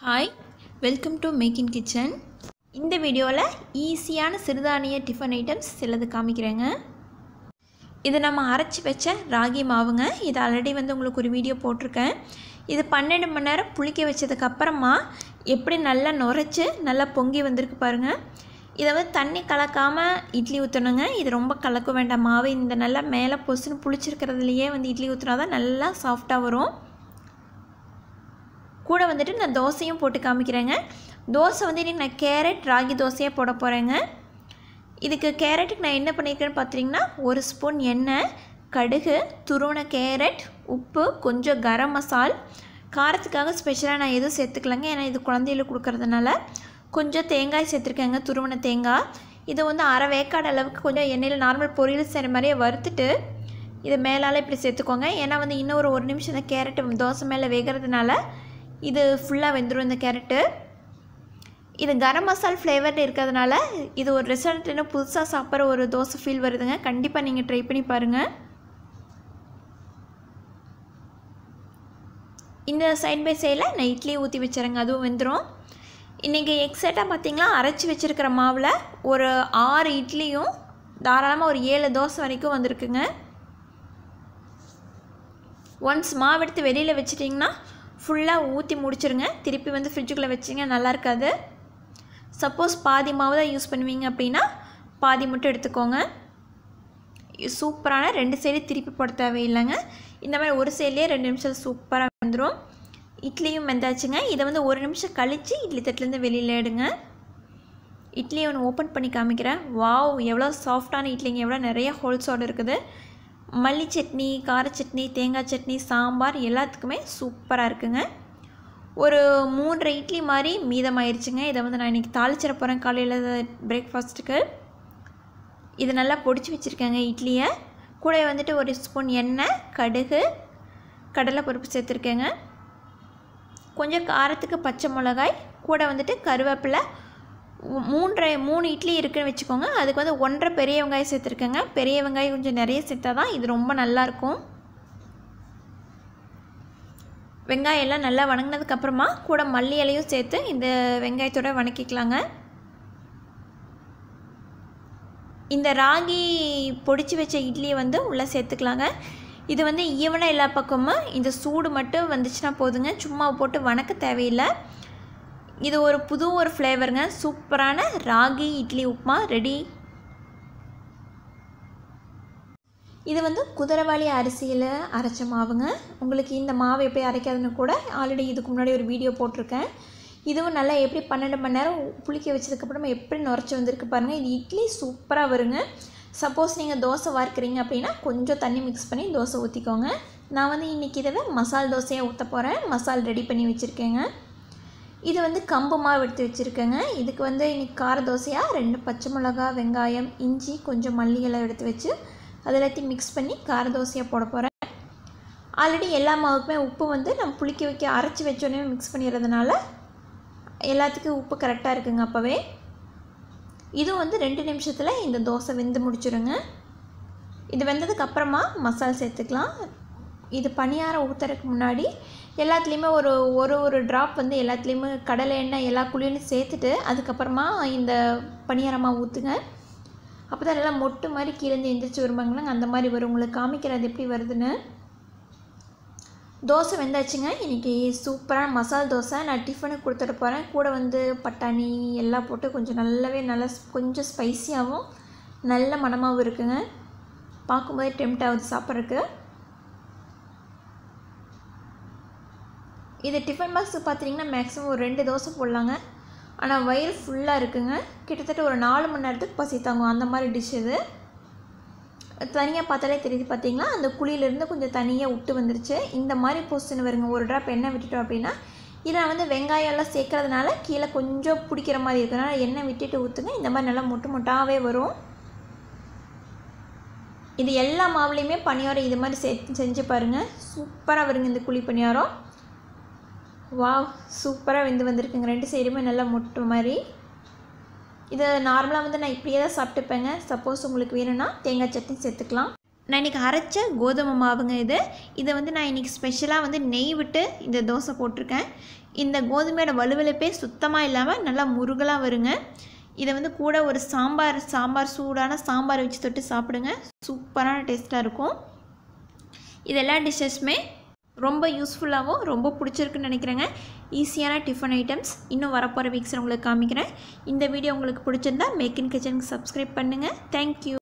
Hi welcome to make in kitchen இந்த வீடியோவில் ஈஸியான சிறுதானிய டிஃபன் ஐட்டம்ஸ் சிலது காமிக்கிறேங்க. இது நம்ம அரைச்சி வச்ச ராகி மாவுங்க இது ஆல்ரெடி வந்து உங்களுக்கு ஒரு வீடியோ போட்டிருக்கேன். இது பன்னெண்டு மணி நேரம் புளிக்க வச்சதுக்கப்புறமா எப்படி நல்லா நுரைச்சி நல்லா பொங்கி வந்திருக்கு பாருங்கள் இதை வந்து தண்ணி கலக்காமல் இட்லி ஊற்றணுங்க இது ரொம்ப கலக்க வேண்டாம். மாவு இந்த நல்லா மேலே பொசுன்னு புளிச்சிருக்கிறதுலையே வந்து இட்லி ஊற்றினா தான் நல்லா சாஃப்டாக வரும். கூட வந்துட்டு நான் தோசையும் போட்டு காமிக்கிறேங்க. தோசை வந்து இன்றைக்கி நான் கேரட் ராகி தோசையாக போட போகிறேங்க இதுக்கு கேரட்டுக்கு நான் என்ன பண்ணியிருக்கேன்னு பார்த்தீங்கன்னா ஒரு ஸ்பூன் எண்ணெய் கடுகு துருவன கேரட் உப்பு கொஞ்சம் கரம் மசால். காரத்துக்காக ஸ்பெஷலாக நான் எதுவும் சேர்த்துக்கலங்க. ஏன்னா இது குழந்தையில கொடுக்கறதுனால கொஞ்சம் தேங்காய் சேர்த்துருக்கேங்க துருவன தேங்காய். இதை வந்து அரை வேக்காடு அளவுக்கு கொஞ்சம் எண்ணெயில் நார்மல் பொரியல் செய்கிற மாதிரியே வறுத்துட்டு இதை மேலால் இப்படி சேர்த்துக்கோங்க. ஏன்னா வந்து இன்னும் ஒரு ஒரு நிமிஷம் இந்த கேரட்டு தோசை மேலே வேகிறதுனால இது ஃபுல்லாக வெந்துடும் இந்த கேரட்டு இது கரம் மசால் ஃப்ளேவரில் இருக்கிறதுனால இது ஒரு ரெஸ்டாரண்ட்னு புதுசாக சாப்பிட்ற ஒரு தோசை ஃபீல் வருதுங்க. கண்டிப்பாக நீங்கள் ட்ரை பண்ணி பாருங்கள் இந்த சைட் பை சைடில் நான் இட்லி ஊற்றி வச்சுறேங்க அதுவும் வெந்துடும் இன்றைக்கி எக்ஸைட்டாக பார்த்திங்களா அரைச்சி வச்சுருக்கிற மாவில் ஒரு ஆறு இட்லியும் தாராளமாக ஒரு ஏழு தோசை வரைக்கும் வந்திருக்குங்க. ஒன்ஸ் மாவு எடுத்து வெளியில் வச்சிட்டிங்கன்னா ஃபுல்லாக ஊற்றி முடிச்சிருங்க. திருப்பி வந்து ஃப்ரிட்ஜுக்குள்ளே வச்சிங்க நல்லா இருக்காது. சப்போஸ் பாதி மாவு தான் யூஸ் பண்ணுவீங்க அப்படின்னா பாதி மட்டும் எடுத்துக்கோங்க. சூப்பரான ரெண்டு சைடு திருப்பி போட தேவையில்லைங்க. இந்த மாதிரி ஒரு சைட்லேயே ரெண்டு நிமிஷம் சூப்பராக வந்துடும் இட்லியும் வெந்தாச்சுங்க. இதை வந்து ஒரு நிமிஷம் கழித்து இட்லி தட்டிலேருந்து வெளியில் எடுங்க. இட்லியை ஒன்று ஓப்பன் பண்ணி காமிக்கிறேன். வாவ் எவ்வளோ சாஃப்டான இட்லிங்க. எவ்வளோ நிறைய ஹோல்ஸோடு இருக்குது. மல்லி சட்னி கார சட்னி தேங்காய் சட்னி சாம்பார் எல்லாத்துக்குமே சூப்பராக இருக்குங்க. ஒரு மூன்றரை இட்லி மாதிரி மீதமாயிருச்சுங்க. இதை வந்து நான் இன்றைக்கி தாளிச்சிட போகிறேன் காலையில் பிரேக்ஃபாஸ்ட்டுக்கு இது நல்லா பொடிச்சு வச்சுருக்கேங்க இட்லியை. கூட வந்துட்டு ஒரு ஸ்பூன் எண்ணெய் கடுகு கடலை பருப்பு சேர்த்துருக்கேங்க. கொஞ்சம் காரத்துக்கு பச்சை மிளகாய் கூட வந்துட்டு கருவேப்பிலை மூன்றரை மூணு இட்லி இருக்குன்னு வச்சுக்கோங்க. அதுக்கு வந்து ஒன்றரை பெரிய வெங்காயம் சேர்த்துருக்கேங்க. பெரிய வெங்காயம் கொஞ்சம் நிறைய சேர்த்தா தான் இது ரொம்ப நல்லாயிருக்கும். வெங்காயம் எல்லாம் நல்லா வணங்கினதுக்கப்புறமா கூட மல்லி இலையும் சேர்த்து இந்த வெங்காயத்தோட வணக்கிக்கலாங்க. இந்த ராகி பொடிச்சு வச்ச இட்லியை வந்து உள்ளே சேர்த்துக்கலாங்க. இது வந்து ஈவனாக எல்லா பக்கமும் இந்த சூடு மட்டும் வந்துச்சுன்னா போதுங்க. சும்மா போட்டு வணக்க தேவையில்லை. இது ஒரு புது ஒரு ஃப்ளேவருங்க சூப்பரான ராகி இட்லி உப்புமா ரெடி இது வந்து குதிரவாளி அரிசியில் அரைச்ச மாவுங்க. உங்களுக்கு இந்த மாவு எப்படி அரைக்காதுன்னு கூட ஆல்ரெடி இதுக்கு முன்னாடி ஒரு வீடியோ போட்டிருக்கேன். இதுவும் நல்லா எப்படி பன்னெண்டு மணி நேரம் புளிக்க வச்சதுக்கப்புறமா எப்படி நுரைச்சி வந்திருக்கு பாருங்கள் இது இட்லி சூப்பராக வருங்க. சப்போஸ் நீங்கள் தோசை வார்க்குறீங்க அப்படின்னா கொஞ்சம் தண்ணி மிக்ஸ் பண்ணி தோசை ஊற்றிக்கோங்க நான் வந்து இன்றைக்கி இதை மசால் தோசையாக ஊற்ற போகிறேன் மசால் ரெடி பண்ணி வச்சுருக்கேங்க. இது வந்து கம்பு மாவு எடுத்து வச்சுருக்கேங்க. இதுக்கு வந்து இன்றைக்கி கார தோசையாக ரெண்டு பச்சை மிளகா வெங்காயம் இஞ்சி கொஞ்சம் மல்லி எடுத்து வச்சு அது எல்லாத்தையும் மிக்ஸ் பண்ணி கார தோசையாக போட போகிறேன் ஆல்ரெடி எல்லா மாவுக்குமே உப்பு வந்து நம்ம புளிக்க வைக்க அரைச்சி வச்சோடனே மிக்ஸ் பண்ணிடுறதுனால எல்லாத்துக்கும் உப்பு கரெக்டாக இருக்குங்க அப்போவே. இதுவும் வந்து ரெண்டு நிமிஷத்தில் இந்த தோசை வெந்து முடிச்சிடுங்க இது வெந்ததுக்கப்புறமா மசால் சேர்த்துக்கலாம். இது பணியாரம் ஊற்றுறதுக்கு முன்னாடி எல்லாத்துலேயுமே ஒரு ஒரு ஒரு ட்ராப் வந்து எல்லாத்துலேயுமே கடலை எண்ணெய் எல்லா குழியிலும் சேர்த்துட்டு அதுக்கப்புறமா இந்த பணியாரமாக ஊற்றுங்க அப்போ தான் நல்லா மொட்டு மாதிரி கீழேந்து எந்திரிச்சு வருவாங்களங்க அந்த மாதிரி வரும். உங்களுக்கு காமிக்கிறது எப்படி வருதுன்னு. தோசை வெந்தாச்சுங்க. இன்றைக்கி சூப்பரான மசால் தோசை. நான் டிஃபனுக்கு கொடுத்துட்டு போகிறேன் கூட வந்து பட்டாணி எல்லாம் போட்டு கொஞ்சம் நல்லாவே நல்லா கொஞ்சம் ஸ்பைஸியாகவும் நல்ல மனமாகவும் இருக்குங்க. பார்க்கும்போதே டெம்ட் ஆகுது சாப்பிட்றதுக்கு. இது டிஃபன் பாக்ஸுக்கு பார்த்தீங்கன்னா மேக்ஸிமம் ஒரு ரெண்டு தோசை போடலாங்க. ஆனால் வயிறு ஃபுல்லாக இருக்குங்க. கிட்டத்தட்ட ஒரு நாலு மணி நேரத்துக்கு பசி தாங்கும். அந்த மாதிரி டிஷ் இது. தனியாக பார்த்தாலே தெரியுது பார்த்தீங்களா அந்த குழியிலேருந்து கொஞ்சம் தனியாக விட்டு வந்துருச்சு. இந்த மாதிரி பொசிஷன் வருங்க. ஒரு ட்ராப் எண்ணெய் விட்டுட்டோம் அப்படின்னா இதில் வந்து வெங்காயம்லாம் சேர்க்கறதுனால கீழே கொஞ்சம் பிடிக்கிற மாதிரி இருக்கிறனால எண்ணெய் விட்டுட்டு ஊற்றுங்க இந்த மாதிரி நல்லா மொட்டு மொட்டாகவே வரும். இது எல்லா மாவுலேயுமே பணியாரம் இது மாதிரி செ செஞ்சு பாருங்கள் சூப்பராக வருங்க இந்த குழி பணியாரம். வாவ் சூப்பராக வெந்து வந்திருக்குங்க. ரெண்டு சைடுமே நல்லா முட்டு மாதிரி. இதை நார்மலாக வந்து நான் இப்படியே தான் சாப்பிட்டுப்பேங்க. சப்போஸ் உங்களுக்கு வேணும்னா தேங்காய் சட்னி சேர்த்துக்கலாம். நான் இன்றைக்கி அரைச்ச கோதுமை மாவுங்க இது. இதை வந்து நான் இன்றைக்கி ஸ்பெஷலாக வந்து நெய் விட்டு இந்த தோசை போட்டிருக்கேன். இந்த கோதுமையோட வலுவலுப்பே சுத்தமாக இல்லாமல் நல்லா முருகலாக வருங்க. இதை வந்து கூட ஒரு சாம்பார் சாம்பார் சூடான சாம்பார் வச்சு தொட்டு சாப்பிடுங்க. சூப்பரான டேஸ்ட்டாக இருக்கும். இது எல்லா டிஷ்ஷஸுமே ரொம்ப யூஸ்ஃபுல்லாகவும் ரொம்ப பிடிச்சிருக்குன்னு நினைக்கிறேங்க. ஈஸியான டிஃபன் ஐட்டம்ஸ் இன்னும் வரப்போகிற வீக்ஸில் உங்களுக்கு காமிக்கிறேன். இந்த வீடியோ உங்களுக்கு பிடிச்சிருந்தா மேக் இன் கிச்சனுக்கு சப்ஸ்கிரைப் பண்ணுங்கள் தேங்க்யூ